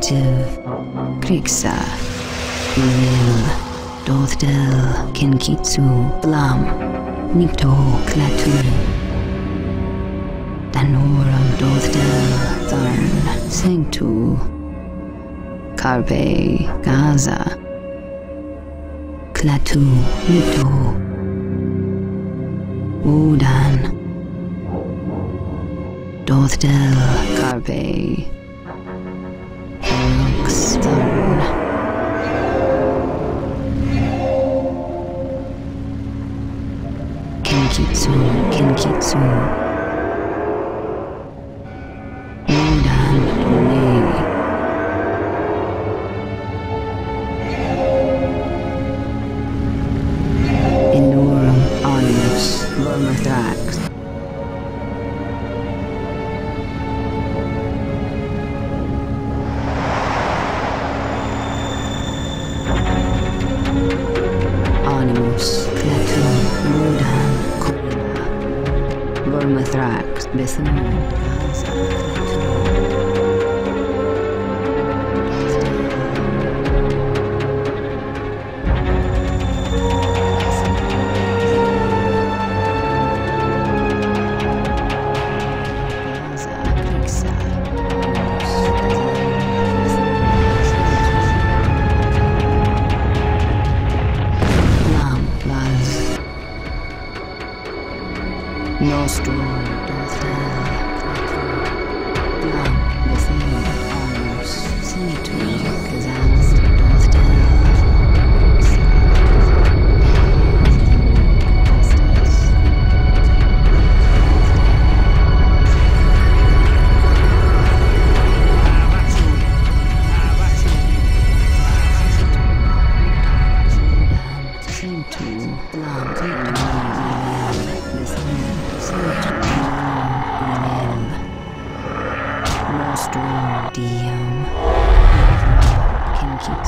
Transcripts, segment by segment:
Pejorative. Krixa. Lil. Dothdel. Kinkitsu. Blam. Nikto. Klatu. Danorum. Dothdel. Tharn. Sanctu. Carpe. Gaza. Klatu. Nikto. Wodan. Dothdel. Carpe. Kinkitsu. Vermithrax, Bithum, Dothel, Lam,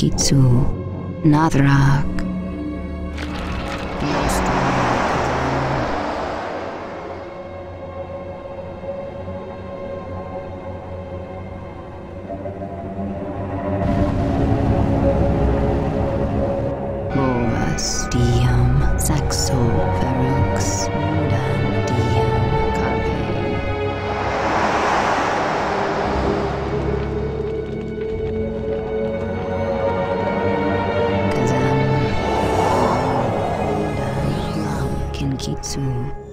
Diem. Kinkitsu. Kinkitsu.